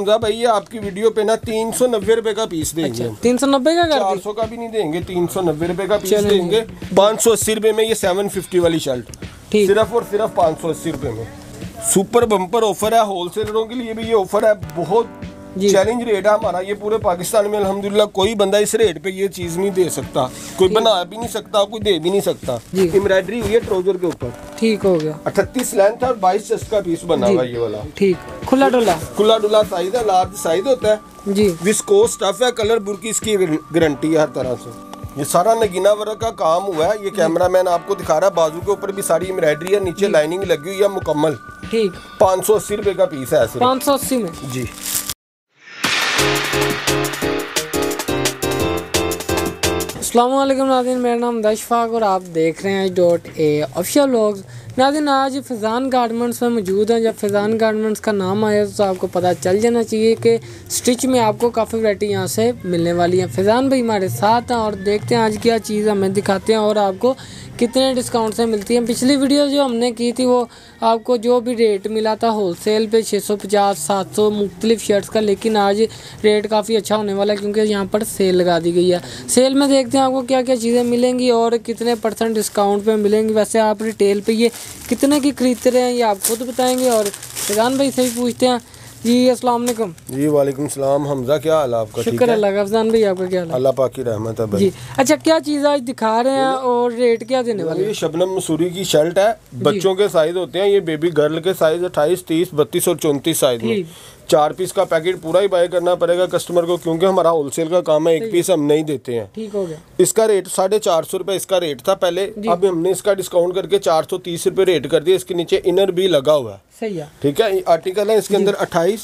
हमजा भाई ये आपकी वीडियो पे ना तीन सौ नब्बे रुपए का पीस देंगे अच्छा, तीन सौ नब्बे का कर चार सौ का भी नहीं देंगे तीन सौ नब्बे रुपए का पीस देंगे। पाँच सौ अस्सी रुपए में ये सेवन फिफ्टी वाली शर्ट सिर्फ़ और सिर्फ़ पाँच सौ अस्सी रुपए में। सुपर बम्पर ऑफ़र है होलसेलरों के लिए भी ये ऑफ़र है बहुत। चैलेंज रेट है हमारा ये पूरे पाकिस्तान में अल्हम्दुलिल्लाह कोई बंदा इस रेट पे ये चीज़ नहीं दे सकता। कोई बना भी नहीं सकता कोई दे भी नहीं सकता। एम्ब्रॉयडरी हुई है ट्राउज़र के ऊपर। ठीक हो गया। अठतीस लेंथ और बाईस चेस्ट का पीस बना हुआ ये वाला। ठीक। खुला डुला। खुला डुला साइज़ है लार्ज साइज़ होता है। जी। विस्कोस स्टफ़ है कलर बुर की इसकी गारंटी है हर तरह से। ये सारा नगीना वर्क का काम हुआ है। ये कैमरामैन आपको दिखा रहा है बाजू के ऊपर भी सारी एम्ब्रॉयडरी है नीचे लाइनिंग लगी हुई है मुकम्मल। ठीक। पाँच सौ अस्सी रुपए का पीस है ऐसे। पाँच सौ अस्सी में। जी। अल्लाम नाजीन मेरा नाम दशफाक और आप देख रहे हैं डॉट ए ऑफिशियल व्लॉग्स। नादिन आज फैज़ान गारमेंट्स में मौजूद हैं। जब फैज़ान गारमेंट्स का नाम आया तो आपको पता चल जाना चाहिए कि स्टिच में आपको काफ़ी वैरायटी यहाँ से मिलने वाली है। फैज़ान भाई हमारे साथ हैं और देखते हैं आज क्या चीज़ हमें दिखाते हैं और आपको कितने डिस्काउंट से मिलती हैं। पिछली वीडियो जो हमने की थी, वो आपको जो भी रेट मिला था होलसेल पे 650 700 मुख्तलिफ़ शर्ट्स का, लेकिन आज रेट काफ़ी अच्छा होने वाला है क्योंकि यहाँ पर सेल लगा दी गई है। सेल में देखते हैं आपको क्या क्या चीज़ें मिलेंगी और कितने परसेंट डिस्काउंट पे मिलेंगी। वैसे आप रिटेल पे ये कितने की खरीदते रहे हैं ये आप खुद बताएँगे और रजान भाई से भी पूछते हैं। जी अस्सलाम वालेकुम। जी वालेकुम सलाम। हमजा क्या हाल आपका? ठीक शुक्र अल्लाह का अफजान भाई आपका क्या हाल अल्लाह पाक की रहमत है जी। अच्छा क्या चीज़ आज दिखा रहे हैं और रेट क्या देने वाले ये शबनम मसूरी की शर्ट है। बच्चों के साइज़ होते हैं। ये बेबी गर्ल के साइज़ अट्ठाईस तीस बत्तीस और चौंतीस साइज़ में। चार पीस का पैकेट पूरा ही बाय करना पड़ेगा कस्टमर को क्योंकि हमारा होलसेल का काम है। एक पीस हम नहीं देते हैं। ठीक हो गया। इसका रेट साढ़े चार सौ रुपये इसका रेट था पहले। अब हमने इसका डिस्काउंट करके चार सौ तीस रुपये रेट कर दिया। इसके नीचे इनर भी लगा हुआ है। सही है। ठीक है? आर्टिकल है इसके अंदर अट्ठाईस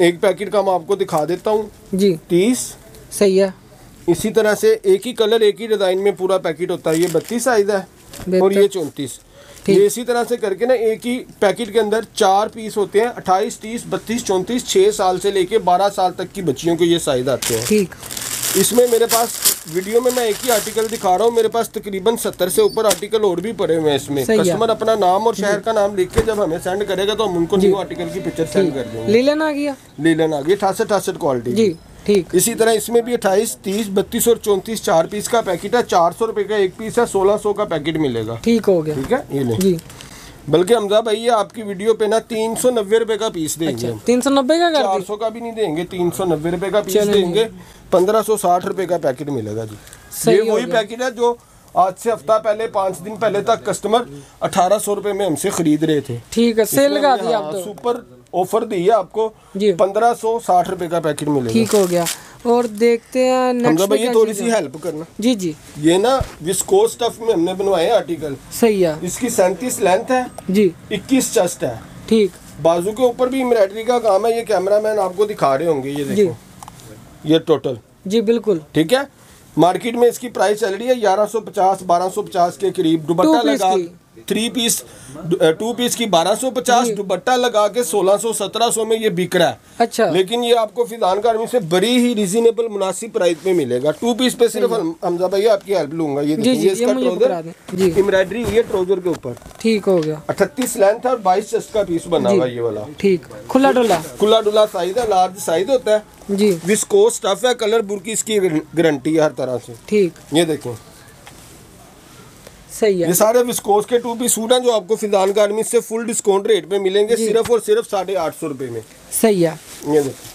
एक पैकेट का मैं आपको दिखा देता हूँ। जी। तीस। सही है। इसी तरह से एक ही कलर एक ही डिज़ाइन में पूरा पैकेट होता है। ये बत्तीस साइज़ है और ये चौंतीस। ये इसी तरह से करके ना एक ही पैकेट के अंदर चार पीस होते हैं। अट्ठाईस तीस बत्तीस चौंतीस छह साल से लेके बारह साल तक की बच्चियों को ये साइज़ आते हैं। ठीक। इसमें मेरे पास वीडियो में मैं एक ही आर्टिकल दिखा रहा हूँ मेरे पास तकरीबन सत्तर से ऊपर आर्टिकल और भी पड़े हुए हैं इसमें। कस्टमर अपना नाम और शहर का नाम लिख के जब हमें सेंड करेगा तो हम उनको न्यू आर्टिकल की पिक्चर सेंड कर देंगे। लीलन आ गया। लीलन आ गई अठासठ अठासठ क्वालिटी जी ठीक। इसी तरह इसमें भी अट्ठाईस तीस बत्तीस और चौंतीस चार पीस का पैकेट है चार सौ रुपये का एक पीस है सोलह सौ का पैकेट मिलेगा। ठीक हो गया। ठीक है? ये ले। जी। बल्कि हमजा भाई ये आपकी वीडियो पे ना तीन सौ नब्बे रुपए का पीस देंगे हम। तीन सौ नब्बे का चार सौ का भी नहीं देंगे तीन सौ नब्बे रुपए का पीस देंगे। पंद्रह सौ साठ रुपए का पैकेट मिलेगा जी। ये वही पैकेट है जो आज से हफ़्ता पहले पाँच दिन पहले तक कस्टमर अठारह सौ रुपए में हमसे खरीद रहे थे। ठीक है सेल लगा हमने, दी हाँ, आप तो सुपर ऑफ़र दी है आपको। पंद्रह सौ साठ रुपए का पैकेट मिलेगा। ठीक हो गया। और देखते हैं नेक्स्ट भाई ये थोड़ी सी हेल्प करना। जी जी। ये ना विस्कोस स्टफ़ में हमने बनवाए आर्टिकल सही है। इसकी सैंतीस लेंथ है जी। इक्कीस चस्ट है। ठीक। बाजू के ऊपर भी एम्ब्रॉयडरी का काम है ये कैमरा मैन आपको दिखा रहे होंगे ये देखो। ये टोटल जी बिल्कुल। ठीक है? मार्केट में इसकी प्राइस चल रही है ग्यारह सौ पचास बारह सौ पचास के करीब। दुपट्टा लगा। थ्री पीस टू पीस की बारह सौ पचास दुपट्टा लगा के सोलह सौ सत्रह सौ में ये बिक रहा है। अच्छा। लेकिन ये आपको फिजान गार्मी से बड़ी ही रिजनेबल मुनासिब प्राइस पे मिलेगा। टू पीस पे सिर्फ़ हमजा भैया आपकी हेल्प लूँगा। ये जी इसका ट्राउज़र एम्ब्रॉयडरी हुई है ट्राउज़र के ऊपर। ठीक हो गया। अठतीस लेंथ और बाईस चेस्ट का पीस बना हुआ ये वाला। ठीक। खुला डुला। खुला डुला साइज़ है लार्ज साइज़ होता है। जी। विस्कोस स्टफ़ है कलर बुर की इसकी गारंटी है हर तरह से। ठीक। ये देखें। सही है। ये सारे विस्कोस के टू पीस सूट हैं जो आपको फिजान गार्मी से फुल डिस्काउंट रेट पे मिलेंगे सिर्फ़ और सिर्फ़ साढ़े आठ सौ रुपये में। सही है। ये देखो।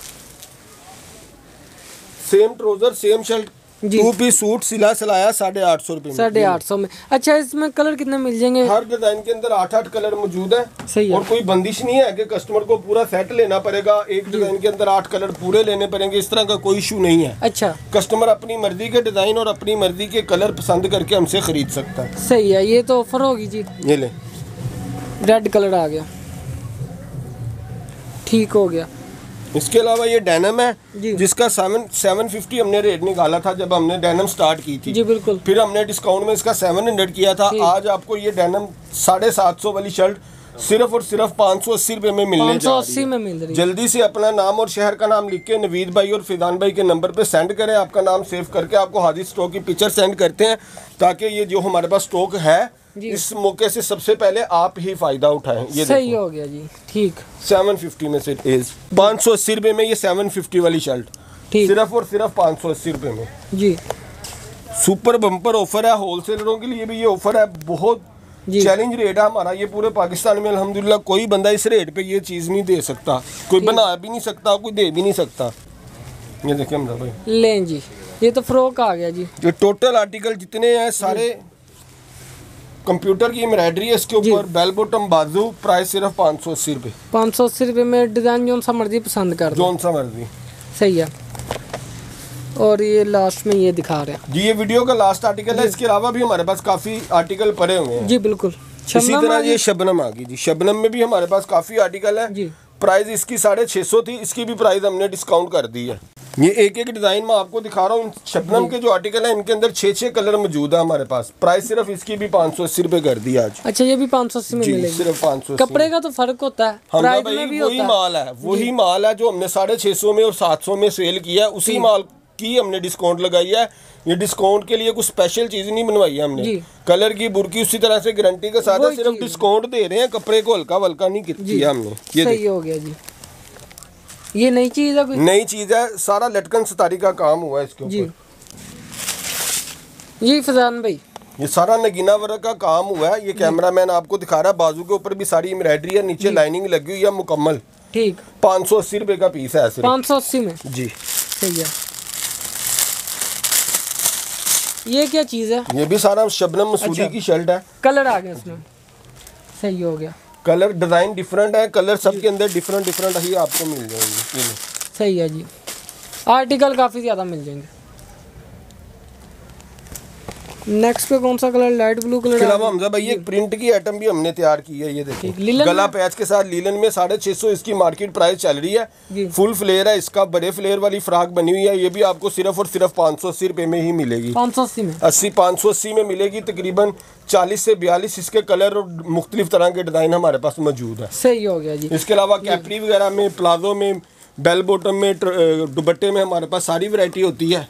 Same trouser same shirt. Two piece suit सिला सिलाया साढ़े आठ सौ रुपये में। साढ़े आठ सौ में। अच्छा इसमें कलर कितने मिल जाएँगे? हर डिज़ाइन के अंदर आठ आठ कलर मौजूद है। सही है। और कोई बंदिश नहीं है कि कस्टमर को पूरा सेट लेना पड़ेगा एक डिज़ाइन के अंदर आठ कलर पूरे लेने पड़ेंगे इस तरह का कोई इशू नहीं है। अच्छा। कस्टमर अपनी मर्ज़ी के डिज़ाइन और अपनी मर्ज़ी के कलर पसंद करके हमसे खरीद सकता है। सही है ये तो ऑफ़र होगी जी। ये ले। रेड कलर आ गया। ठीक हो गया। इसके अलावा ये डेनम है जिसका सेवन सेवन फिफ्टी हमने रेट निकाला था जब हमने डेनम स्टार्ट की थी। जी बिल्कुल। फिर हमने डिस्काउंट में इसका सेवन हंड्रेड किया था। आज आपको ये डेनम साढ़े सात सौ वाली शर्ट सिर्फ़ और सिर्फ़ पाँच सौ अस्सी रुपये में मिलने जा रही है। में मिल रही है। जल्दी से अपना नाम और शहर का नाम लिख के नवीद भाई और फिदान भाई के नंबर पे सेंड करें। आपका नाम सेव करके आपको हाजिर स्टॉक की पिक्चर सेंड करते हैं ताकि ये जो हमारे पास स्टॉक है। इस मौके से सबसे पहले आप ही फ़ायदा उठाएँ ये सही हो गया जी ठीक। सेवन फिफ्टी में से इज़ पाँच सौ अस्सी रुपये में ये सेवन फिफ्टी वाली शर्ट। ठीक। सिर्फ़ और सिर्फ़ पाँच सौ अस्सी रुपये में। जी। सुपर बम्पर ऑफ़र है होलसेलरों के लिए भी ये ऑफ़र है बहुत चैलेंज रेट है हमारा ये पूरे पाकिस्तान में अल्हम्दुलिल्लाह कोई बंदा इस रेट पे ये चीज़ नहीं दे सकता। कोई बना भी नहीं सकता कोई दे भी नहीं सकता। ये देखिए भाई। लें जी ये तो फ्रॉक आ गया जी। ये टोटल आर्टिकल जितने हैं सारे कंप्यूटर की एम्ब्रॉयडरी है इसके ऊपर बेल बॉटम बाजू प्राइस सिर्फ़ पाँच सौ अस्सी रुपये पाँच सौ अस्सी रुपये में डिज़ाइन जो सा मर्ज़ी पसंद कर दो। जोन सा मर्ज़ी सही है। और ये लास्ट में ये दिखा रहे हैं। जी ये वीडियो का लास्ट आर्टिकल है इसके अलावा भी हमारे पास काफ़ी आर्टिकल पड़े हुए हैं। जी बिल्कुल। इसी तरह ये। शबनम आ गई जी। शबनम में भी हमारे पास काफ़ी आर्टिकल है। जी। प्राइस इसकी साढ़े छः सौ थी इसकी भी प्राइस हमने डिस्काउंट कर दी है। ये एक एक डिज़ाइन में आपको दिखा रहा हूँ। शबनम के जो आर्टिकल है इनके अंदर छः छः कलर मौजूद है हमारे पास। प्राइस सिर्फ़ इसकी भी पाँच सौ अस्सी रुपये कर दी आज। अच्छा ये भी पाँच सौ अस्सी में सिर्फ़ पाँच सौ कपड़े का तो फ़र्क होता है। हमने प्राइस में भाई भी वही माल है वही माल है जो हमने साढ़े छः सौ में और सात सौ में सेल किया है। उसी माल की हमने डिस्काउंट लगाई है। ये डिस्काउंट के लिए कुछ स्पेशल चीज़ नहीं बनवाई है हमने। कलर की बुरकी उसी तरह से गारंटी के साथ है सिर्फ़ डिस्काउंट दे रहे हैं। कपड़े को हल्का वल्का नहीं किया हमने। ये सही हो गया जी। ये नई चीज़ है नई चीज़ है सारा लटकन सतारी का काम हुआ है इसके ऊपर। जी फजान भाई। ये सारा नगीना वर्क का काम हुआ है ये कैमरा मैन आपको दिखा रहा है बाजू के ऊपर भी सारी एम्ब्रॉयडरी है नीचे लाइनिंग लगी हुई है मुकम्मल। ठीक। पाँच सौ अस्सी रुपये का पीस है सिर्फ़ पाँच सौ अस्सी में? जी। सही है। ये क्या चीज़ है? ये भी सारा शबनम मसूरी अच्छा। की शर्ट है। कलर आ गया इसमें सही हो गया। कलर डिज़ाइन डिफरेंट है कलर सबके अंदर डिफरेंट डिफरेंट ही आपको मिल जाएँगे। सही है जी। आर्टिकल काफ़ी ज़्यादा मिल जाएँगे। नेक्स्ट पे कौन सा कलर लाइट ब्लू कलर अलावा हमजा भाई एक प्रिंट की आइटम भी हमने तैयार की है ये ठीक, देखो लीलन गला पैच के साथ लीलन में साढ़े छः सौ इसकी मार्केट प्राइस चल रही है। फुल फ्लेयर है इसका बड़े फ्लेयर वाली फ्राक बनी हुई है ये भी आपको सिर्फ़ और सिर्फ़ पाँच सौ अस्सी रुपये में ही मिलेगी। पाँच सौ अस्सी में? अस्सी पाँच सौ अस्सी में मिलेगी तकरीबन चालीस से बयालीस इसके कलर और मुख्तलिफ़ तरह के डिज़ाइन हमारे पास मौजूद है। सही हो गया जी। इसके अलावा कैपरी वगैरह में प्लाजो में बेल बॉटम में दुबट्टे में हमारे पास सारी वैरायटी होती है।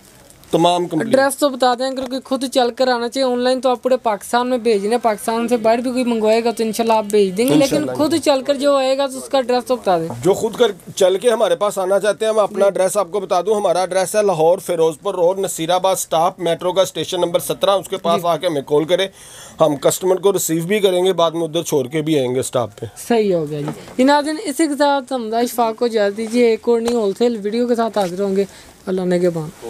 तमाम एड्रेस तो बता दें क्योंकि खुद चल कर आना चाहिए ऑनलाइन तो आप पूरे पाकिस्तान में भेज रहे पाकिस्तान से बाहर भी कोई मंगवाएगा तो इंशाल्लाह आप भेज देंगे लेकिन खुद चल कर जो आएगा तो उसका एड्रेस तो बता दें। जो खुद कर चल के हमारे पास आना चाहते हैं मैं अपना एड्रेस आपको बता दूँ हमारा एड्रेस है Lahore Ferozepur road Nasirabad stop metro का स्टेशन नंबर सत्रह उसके पास आके हमें कॉल करें। हम कस्टमर को रिसीव भी करेंगे बाद में उधर छोड़ के भी आएँगे स्टाफ पे। सही हो गया जी। इनादिन इसी के साथ हमदा इशफाक को इजाज़त दीजिए एक और नई होलसेल वीडियो के साथ हाजिर होंगे। अल्लाह ने के बाद